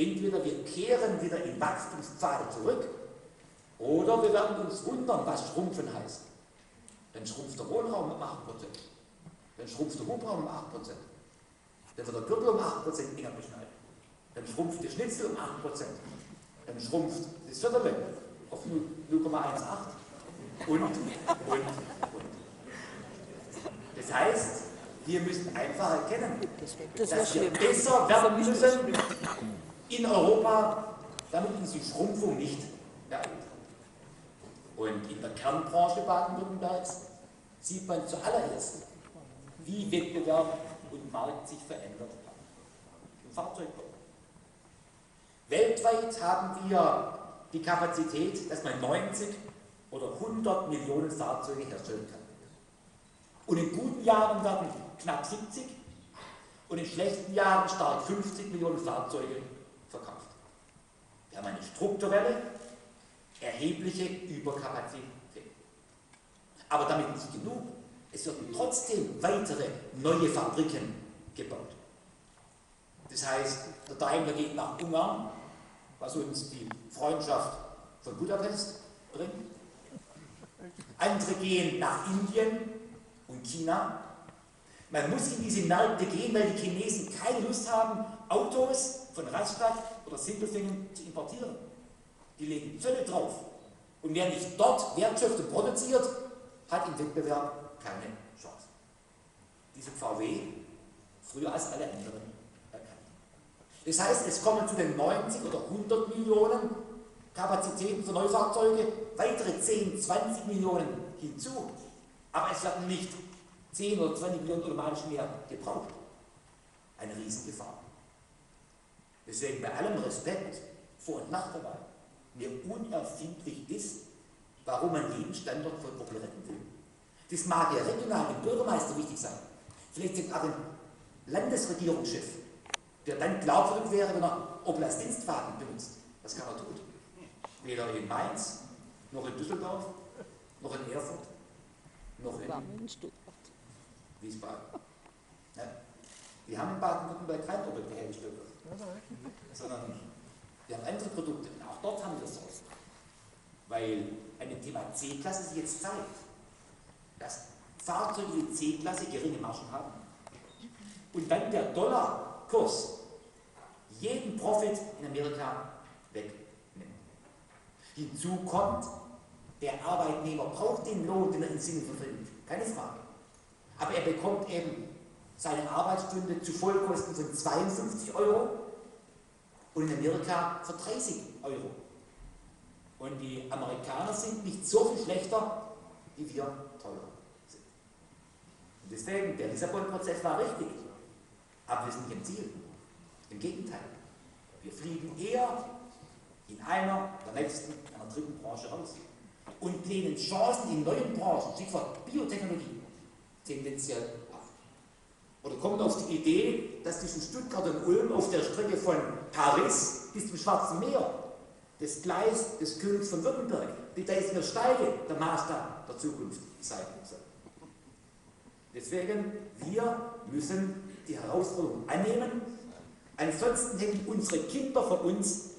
Entweder wir kehren wieder in Wachstumspfade zurück, oder wir werden uns wundern, was Schrumpfen heißt. Dann schrumpft der Wohnraum um 8%. Dann schrumpft der Hubraum um 8%. Dann wird der Gürtel um 8% enger beschneit. Dann schrumpft der Schnitzel um 8%. Dann schrumpft das Viertel auf 0,18. Und, und, und. Das heißt, wir müssen einfach erkennen, das dass wir besser werden müssen in Europa, damit uns die Schrumpfung nicht ereilt. Und in der Kernbranche Baden-Württembergs sieht man zuallererst, wie Wettbewerb und Markt sich verändert haben. Im Fahrzeugbau. Weltweit haben wir die Kapazität, dass man 90 oder 100 Millionen Fahrzeuge herstellen kann. Und in guten Jahren werden knapp 70 und in schlechten Jahren stark 50 Millionen Fahrzeuge verkauft. Wir haben eine strukturelle, erhebliche Überkapazität. Aber damit nicht genug. Es werden trotzdem weitere neue Fabriken gebaut. Das heißt, der Daimler geht nach Ungarn, was uns die Freundschaft von Budapest bringt. Andere gehen nach Indien und China. Man muss in diese Märkte gehen, weil die Chinesen keine Lust haben, Autos von Rastatt oder Sindelfingen zu importieren. Die legen Zölle drauf. Und wer nicht dort wertschöpft und produziert, hat im Wettbewerb keine Chance. Diese VW, früher als alle anderen, erkannt. Das heißt, es kommen zu den 90 oder 100 Millionen Kapazitäten für Neufahrzeuge weitere 10, 20 Millionen hinzu. Aber es werden nicht 10 oder 20 Millionen automatisch mehr gebraucht. Eine Riesengefahr. Deswegen bei allem Respekt vor und nach Wahl mir unerfindlich ist, warum man jeden Standort voll retten will. Das mag ja regional dem Bürgermeister wichtig sein. Vielleicht auch dem Landesregierungschef, der dann glaubwürdig wäre, wenn er Oblastdienstfahrten benutzt. Das kann er tun. Weder in Mainz, noch in Düsseldorf, noch in Erfurt, noch in Wiesbaden. Ja. Die haben in Baden-Württemberg kein Opel hergestellt, sondern wir haben andere Produkte und auch dort haben wir Ressourcen. Weil eine Thema C-Klasse sich jetzt zeigt, dass Fahrzeuge wie C-Klasse geringe Margen haben und dann der Dollarkurs jeden Profit in Amerika wegnimmt. Hinzu kommt, der Arbeitnehmer braucht den Lohn, den er in Sinne verdient, keine Frage. Aber er bekommt eben seine Arbeitsstunde zu Vollkosten von 52 Euro und in Amerika für 30 Euro. Und die Amerikaner sind nicht so viel schlechter, wie wir teurer sind. Und deswegen, der Lissabon-Prozess war richtig, aber wir sind nicht im Ziel. Im Gegenteil, wir fliegen eher in einer, der nächsten, einer dritten Branche raus und lehnen Chancen in neuen Branchen, Stichwort Biotechnologie, tendenziell auf die Idee, dass zwischen Stuttgart und Ulm auf der Strecke von Paris bis zum Schwarzen Meer das Gleis des Königs von Württemberg, die mir steige, der Maßstab der Zukunft sein soll. Deswegen, wir müssen die Herausforderung annehmen, ansonsten hätten unsere Kinder von uns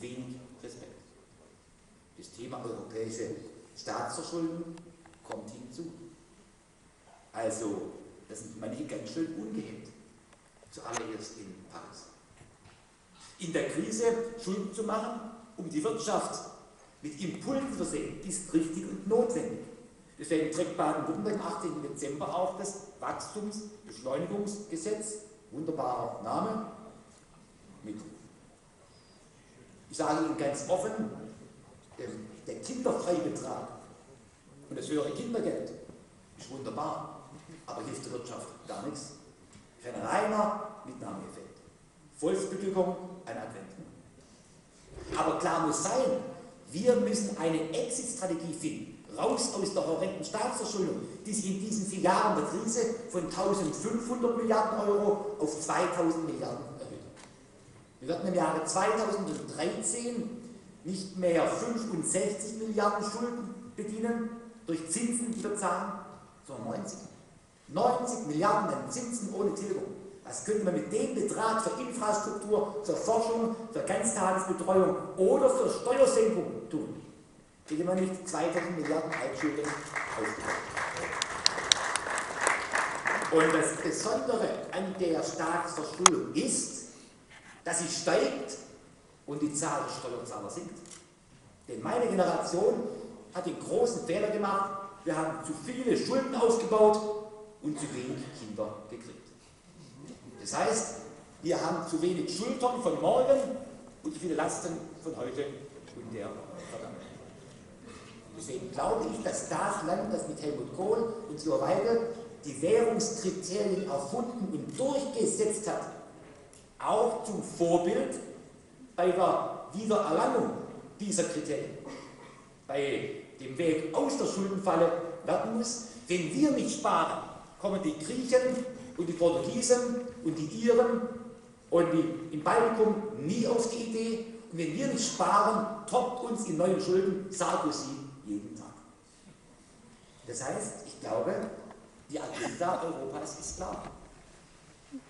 wenig Respekt. Das Thema europäische Staatsverschuldung kommt hinzu. Also das sind manche ganz schön ungehemmt. Zuallererst in Paris. In der Krise Schulden zu machen, um die Wirtschaft mit Impulsen zu versehen, ist richtig und notwendig. Deswegen trägt Baden-Württemberg am 18. Dezember auch das Wachstumsbeschleunigungsgesetz, wunderbarer Name, mit. Ich sage Ihnen ganz offen, der Kinderfreibetrag und das höhere Kindergeld ist wunderbar aber hilft der Wirtschaft gar nichts. Ist ein reiner Mitnahmeeffekt. Volksbeglückung, ein Advent. Aber klar muss sein, wir müssen eine Exit-Strategie finden, raus aus der horrenden Staatsverschuldung, die sich in diesen vier Jahren der Krise von 1500 Milliarden Euro auf 2000 Milliarden erhöht. Wir werden im Jahre 2013 nicht mehr 65 Milliarden Schulden bedienen durch Zinsen, die wir zahlen, sondern 90. 90 Milliarden an Zinsen ohne Tilgung. Was könnte man mit dem Betrag für Infrastruktur, für Forschung, für Ganztagesbetreuung oder für Steuersenkung tun? Hätte man nicht 2000 Milliarden Altschulden aufgebaut. Und das Besondere an der Staatsverschuldung ist, dass sie steigt und die Zahl der Steuerzahler sinkt. Denn meine Generation hat den großen Fehler gemacht, wir haben zu viele Schulden aufgebaut und zu wenig Kinder gekriegt. Das heißt, wir haben zu wenig Schultern von morgen und zu viele Lasten von heute und der Vergangenheit. Deswegen glaube ich, dass das Land, das mit Helmut Kohl und Joe Weigel die Währungskriterien erfunden und durchgesetzt hat, auch zum Vorbild bei der Wiedererlangung dieser Kriterien, bei dem Weg aus der Schuldenfalle werden muss. Wenn wir nicht sparen, kommen die Griechen und die Portugiesen und die Iren und die im Baltikum nie auf die Idee. Und wenn wir nicht sparen, toppt uns in neuen Schulden Sarkozy jeden Tag. Das heißt, ich glaube, die Agenda Europas ist klar.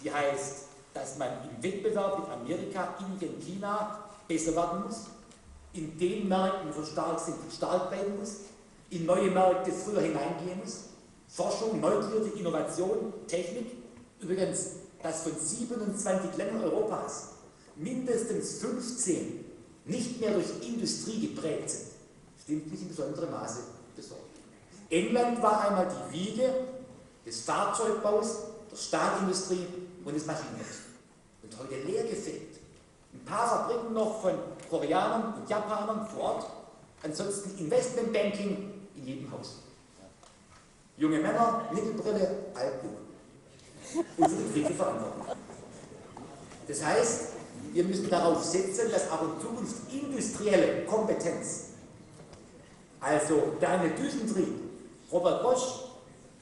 Die heißt, dass man im Wettbewerb mit Amerika, Indien, China besser werden muss, in den Märkten, wo stark sind, stark bleiben muss, in neue Märkte früher hineingehen muss, Forschung, Neugierde, Innovation, Technik, übrigens, dass von 27 Ländern Europas mindestens 15 nicht mehr durch Industrie geprägt sind, stimmt mich in besonderem Maße besorgt. England war einmal die Wiege des Fahrzeugbaus, der Stahlindustrie und des Maschinenbaus. Und heute leer gefegt. Ein paar Fabriken noch von Koreanern und Japanern vor Ort, ansonsten Investmentbanking in jedem Haus. Junge Männer, Mittelbrille, Altbuch. Unsere dritte Verantwortung. Das heißt, wir müssen darauf setzen, dass auch in Zukunft industrielle Kompetenz, also Daniel Düsentrieb, Robert Bosch,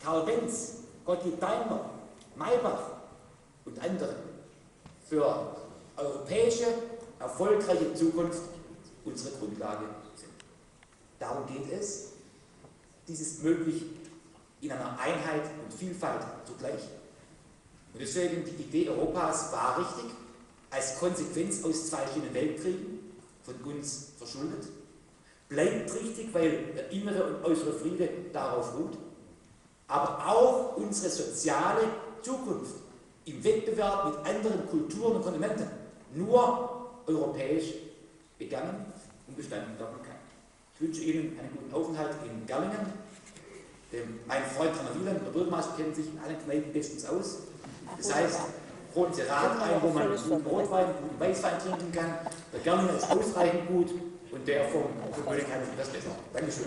Karl Benz, Gottlieb Daimler, Maybach und andere für europäische, erfolgreiche Zukunft unsere Grundlage sind. Darum geht es. Dies ist möglich in einer Einheit und Vielfalt zugleich. Und deswegen die Idee Europas war richtig, als Konsequenz aus zwei verschiedenen Weltkriegen, von uns verschuldet, bleibt richtig, weil der innere und äußere Friede darauf ruht, aber auch unsere soziale Zukunft im Wettbewerb mit anderen Kulturen und Kontinenten nur europäisch begangen und bestanden werden kann. Ich wünsche Ihnen einen guten Aufenthalt in Gerlingen mein Freund Rainer Wieland, der Bürgermeister, kennt sich in allen Kneipen bestens aus. Das heißt, holen Sie Rat ein, wo man guten Rotwein, guten Weißwein trinken kann. Der Gerninger ist ausreichend gut und der vom, Königheim ist das besser. Dankeschön.